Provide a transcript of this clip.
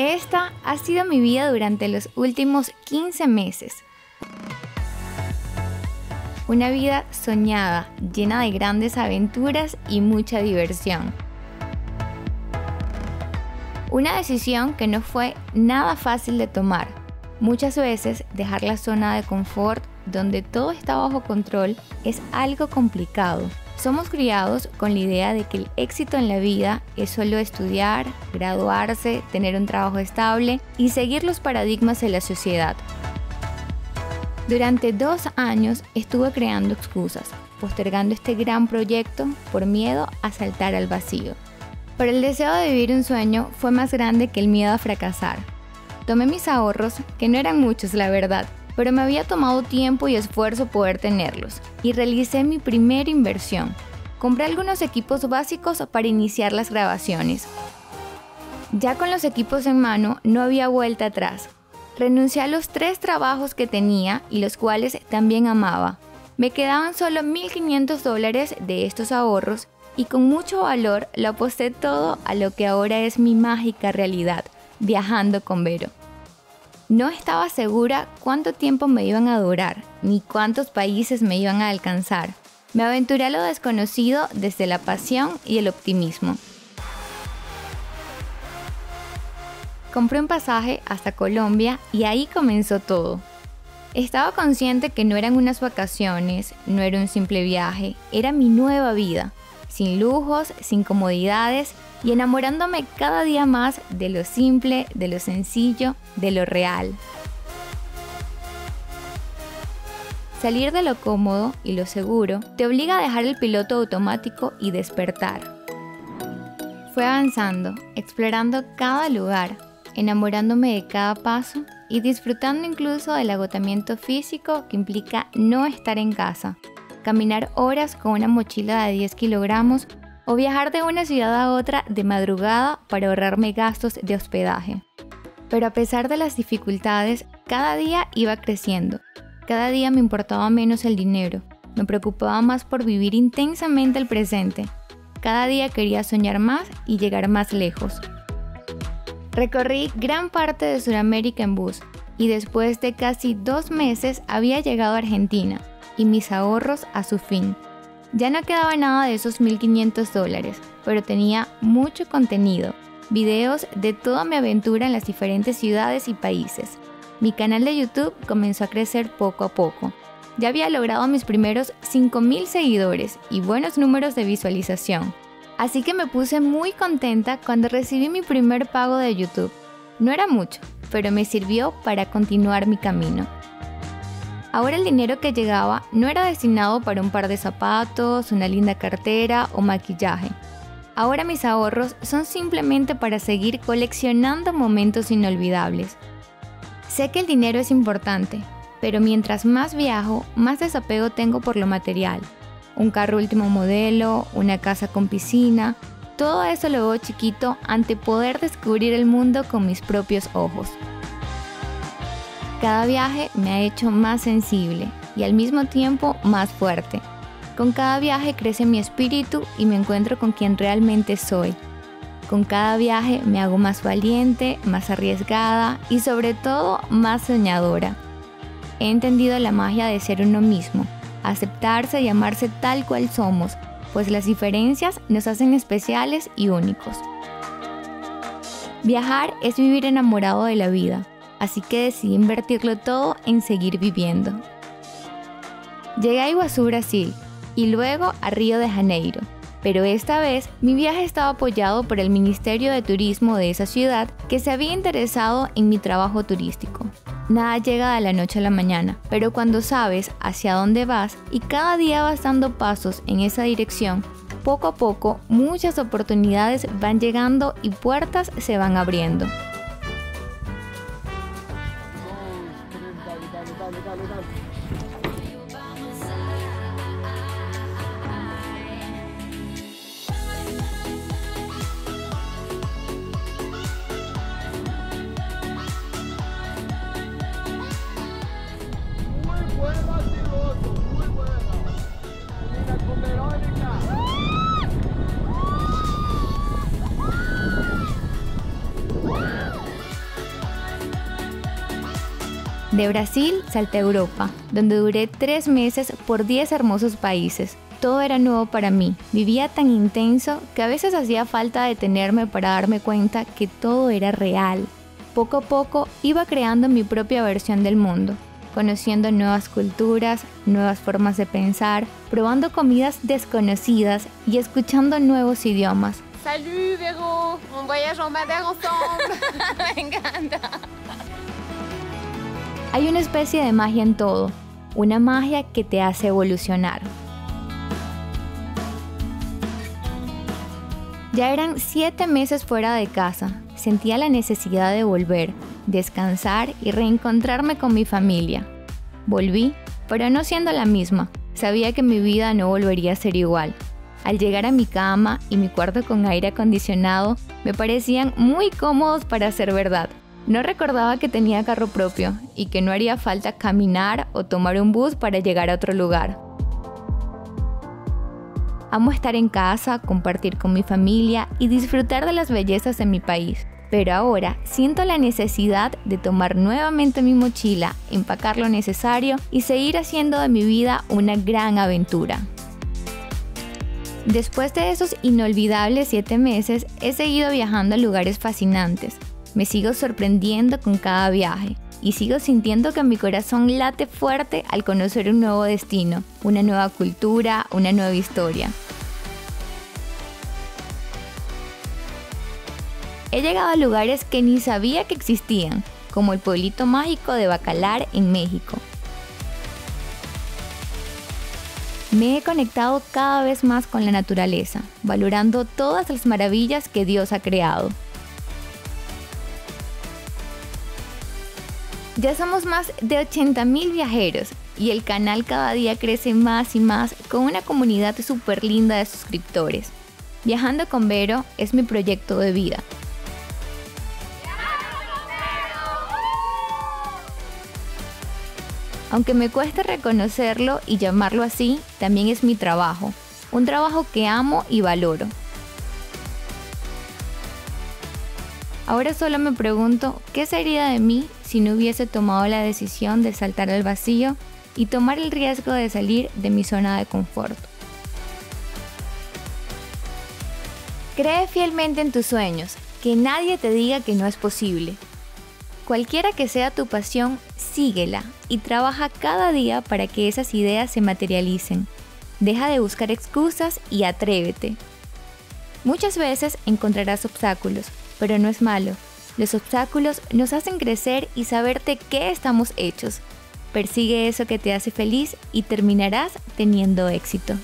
Esta ha sido mi vida durante los últimos 15 meses. Una vida soñada, llena de grandes aventuras y mucha diversión. Una decisión que no fue nada fácil de tomar. Muchas veces dejar la zona de confort donde todo está bajo control es algo complicado. Somos criados con la idea de que el éxito en la vida es solo estudiar, graduarse, tener un trabajo estable y seguir los paradigmas de la sociedad. Durante dos años estuve creando excusas, postergando este gran proyecto por miedo a saltar al vacío. Pero el deseo de vivir un sueño fue más grande que el miedo a fracasar. Tomé mis ahorros, que no eran muchos la verdad, pero me había tomado tiempo y esfuerzo poder tenerlos, y realicé mi primera inversión. Compré algunos equipos básicos para iniciar las grabaciones. Ya con los equipos en mano no había vuelta atrás. Renuncié a los tres trabajos que tenía y los cuales también amaba. Me quedaban solo 1.500 dólares de estos ahorros y con mucho valor lo aposté todo a lo que ahora es mi mágica realidad, viajando con Vero. No estaba segura cuánto tiempo me iban a durar, ni cuántos países me iban a alcanzar. Me aventuré a lo desconocido desde la pasión y el optimismo. Compré un pasaje hasta Colombia y ahí comenzó todo. Estaba consciente que no eran unas vacaciones, no era un simple viaje, era mi nueva vida, sin lujos, sin comodidades y enamorándome cada día más de lo simple, de lo sencillo, de lo real. Salir de lo cómodo y lo seguro te obliga a dejar el piloto automático y despertar. Fue avanzando, explorando cada lugar, enamorándome de cada paso y disfrutando incluso del agotamiento físico que implica no estar en casa, caminar horas con una mochila de 10 kilogramos o viajar de una ciudad a otra de madrugada para ahorrarme gastos de hospedaje. Pero a pesar de las dificultades, cada día iba creciendo. Cada día me importaba menos el dinero. Me preocupaba más por vivir intensamente el presente. Cada día quería soñar más y llegar más lejos. Recorrí gran parte de Sudamérica en bus y después de casi dos meses había llegado a Argentina y mis ahorros a su fin. Ya no quedaba nada de esos 1.500 dólares, pero tenía mucho contenido, videos de toda mi aventura en las diferentes ciudades y países. Mi canal de YouTube comenzó a crecer poco a poco. Ya había logrado mis primeros 5.000 seguidores y buenos números de visualización. Así que me puse muy contenta cuando recibí mi primer pago de YouTube. No era mucho, pero me sirvió para continuar mi camino. Ahora el dinero que llegaba no era destinado para un par de zapatos, una linda cartera o maquillaje. Ahora mis ahorros son simplemente para seguir coleccionando momentos inolvidables. Sé que el dinero es importante, pero mientras más viajo, más desapego tengo por lo material. Un carro último modelo, una casa con piscina, todo eso lo veo chiquito ante poder descubrir el mundo con mis propios ojos. Cada viaje me ha hecho más sensible y al mismo tiempo más fuerte. Con cada viaje crece mi espíritu y me encuentro con quien realmente soy. Con cada viaje me hago más valiente, más arriesgada y sobre todo más soñadora. He entendido la magia de ser uno mismo, aceptarse y amarse tal cual somos, pues las diferencias nos hacen especiales y únicos. Viajar es vivir enamorado de la vida, así que decidí invertirlo todo en seguir viviendo. Llegué a Iguazú, Brasil, y luego a Río de Janeiro, pero esta vez mi viaje estaba apoyado por el Ministerio de Turismo de esa ciudad que se había interesado en mi trabajo turístico. Nada llega de la noche a la mañana, pero cuando sabes hacia dónde vas y cada día vas dando pasos en esa dirección, poco a poco muchas oportunidades van llegando y puertas se van abriendo. De Brasil salté a Europa, donde duré tres meses por 10 hermosos países. Todo era nuevo para mí, vivía tan intenso que a veces hacía falta detenerme para darme cuenta que todo era real. Poco a poco iba creando mi propia versión del mundo, conociendo nuevas culturas, nuevas formas de pensar, probando comidas desconocidas y escuchando nuevos idiomas. Salut Véro, on voyage en Madère ensemble. Me encanta. Hay una especie de magia en todo, una magia que te hace evolucionar. Ya eran siete meses fuera de casa, sentía la necesidad de volver, descansar y reencontrarme con mi familia. Volví, pero no siendo la misma, sabía que mi vida no volvería a ser igual. Al llegar a mi cama y mi cuarto con aire acondicionado, me parecían muy cómodos para ser verdad. No recordaba que tenía carro propio y que no haría falta caminar o tomar un bus para llegar a otro lugar. Amo estar en casa, compartir con mi familia y disfrutar de las bellezas de mi país. Pero ahora siento la necesidad de tomar nuevamente mi mochila, empacar lo necesario y seguir haciendo de mi vida una gran aventura. Después de esos inolvidables siete meses, he seguido viajando a lugares fascinantes, me sigo sorprendiendo con cada viaje y sigo sintiendo que mi corazón late fuerte al conocer un nuevo destino, una nueva cultura, una nueva historia. He llegado a lugares que ni sabía que existían, como el pueblito mágico de Bacalar en México. Me he conectado cada vez más con la naturaleza, valorando todas las maravillas que Dios ha creado. Ya somos más de 80.000 viajeros y el canal cada día crece más y más con una comunidad súper linda de suscriptores. Viajando con Vero es mi proyecto de vida. Aunque me cueste reconocerlo y llamarlo así, también es mi trabajo, un trabajo que amo y valoro. Ahora solo me pregunto, ¿qué sería de mí si no hubiese tomado la decisión de saltar al vacío y tomar el riesgo de salir de mi zona de confort? Cree fielmente en tus sueños, que nadie te diga que no es posible. Cualquiera que sea tu pasión, síguela y trabaja cada día para que esas ideas se materialicen. Deja de buscar excusas y atrévete. Muchas veces encontrarás obstáculos, pero no es malo. Los obstáculos nos hacen crecer y saber de qué estamos hechos. Persigue eso que te hace feliz y terminarás teniendo éxito.